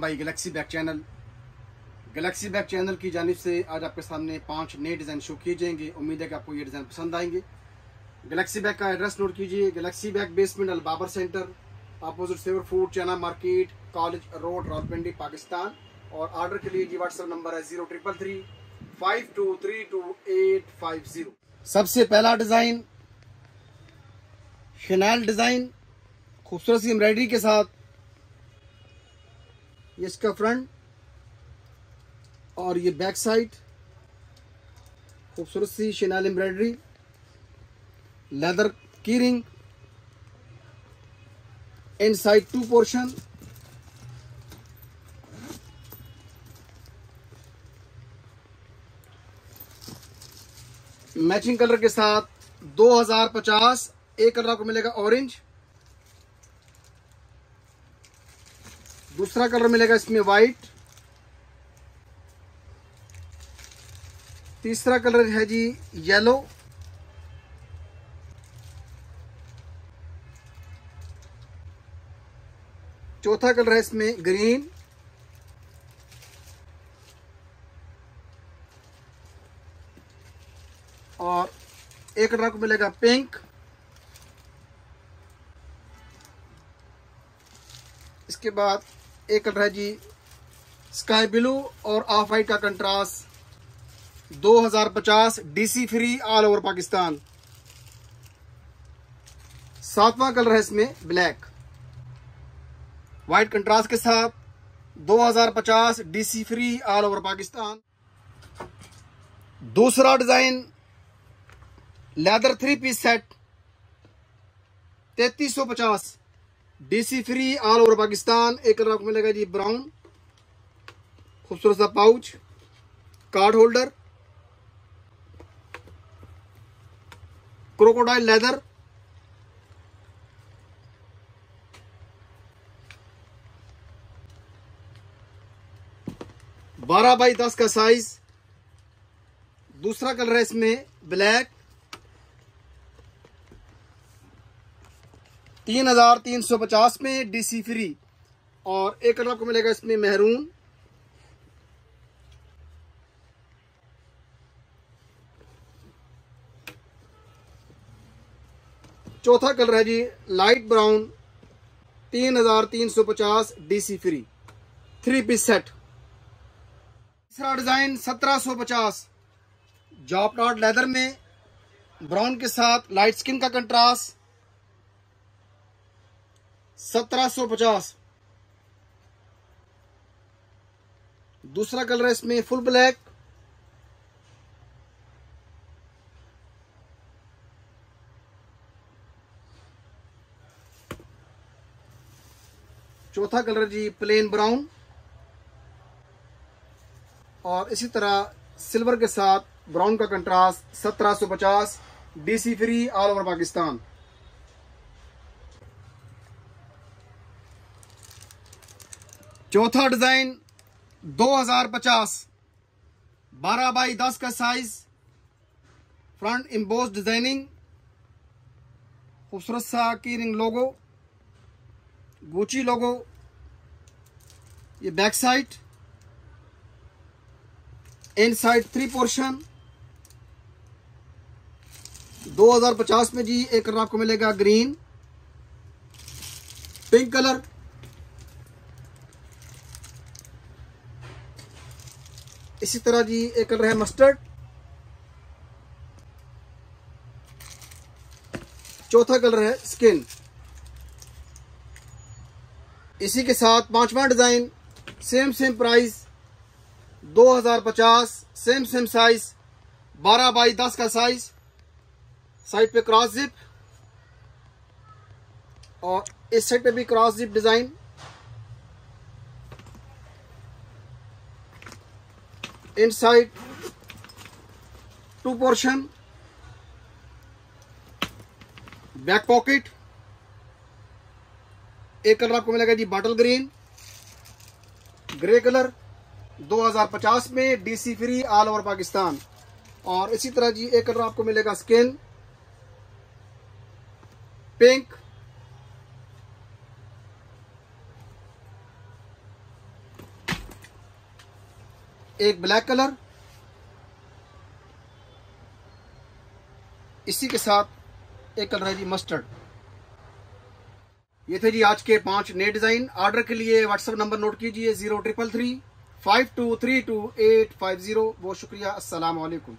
Galaxy Bag channel. Galaxy Bag channel की जानब से आज आपके सामने पाँच नए डिज़ाइन शो किए जाएँगे। उम्मीद है कि आपको ये डिज़ाइन पसंद आएँगे। गलेक्सी बैग का एड्रेस नोट कीजिए। Galaxy bag basement अलबाबर centre opposite Savour food Chana market college road Rawalpindi Pakistan. और ऑर्डर के लिए जी व्हाट्सएप नंबर है zero triple three five two three two eight five zero सबसे पहला डिज़ाइन शनैल डिज़ाइन खूबसूरत सी embroidery के साथ ये इसका फ्रंट और ये बैक साइड खूबसूरत सी शिनाल एम्ब्रॉयडरी लेदर की ring inside two portion matching colour के साथ 2050 एक कलर आपको मिलेगा ऑरेंज दूसरा कलर मिलेगा इसमें वाइट तीसरा कलर है जी येलो चौथा कलर है इसमें ग्रीन और एक कलर आपको मिलेगा पिंक इसके बाद एक कलर है जी स्काई ब्लू और ऑफ़ वाइट का contrast 2050 DC free all over Pakistan सातवां कलर है इसमें ब्लैक व्हाइट कंट्रास्ट के साथ 2050 DC free all over Pakistan दूसरा design leather three piece set 3350 DC free all over Pakistan एक कलर आपको मिलेगा जी ब्राउन खूबसूरत सा pouch card holder crocodile leather बारह बाई दस का साइज़ दूसरा कलर है इसमें ब्लैक तीन हज़ार तीन सौ पचास में डीसी फ्री और एक कलर आपको मिलेगा इसमें मेहरून। चौथा कलर है जी लाइट ब्राउन तीन हज़ार तीन सौ पचास DC free three piece set तीसरा डिज़ाइन सत्रह सौ पचास। जॉब डॉट लेदर में ब्राउन के साथ लाइट स्किन का कंट्रास्ट सत्रह सौ पचास। दूसरा कलर है इसमें फुल ब्लैक चौथा कलर जी प्लेन ब्राउन और इसी तरह सिल्वर के साथ ब्राउन का कंट्रास्ट सत्रह सौ पचास DC free all over Pakistan चौथा डिज़ाइन 2050 बारह बाई दस का साइज़ फ्रंट इम्बोस डिज़ाइनिंग खूबसूरत सा की रिंग लोगो गुची लोगो ये back side inside three portion 2050 में जी एक कलर आपको मिलेगा ग्रीन पिंक कलर इसी तरह जी एक कलर है मस्टर्ड चौथा कलर है स्किन इसी के साथ पांचवा design same same price 2050 same same size 12 by 10 का साइज़ साइड पे क्रॉस जिप और इस साइड पे भी cross zip design inside two portion back pocket एक कलर आपको मिलेगा जी बॉटल ग्रीन ग्रे कलर 2050 में DC free all over Pakistan और इसी तरह जी एक कलर आपको मिलेगा स्किन पिंक एक ब्लैक कलर। इसी के साथ एक कलर है जी मस्टर्ड ये थे जी आज के पाँच नए डिज़ाइन। ऑर्डर के लिए व्हाट्सएप नंबर नोट कीजिए zero triple three five two three two eight five zero. बहुत शुक्रिया। वालेकुम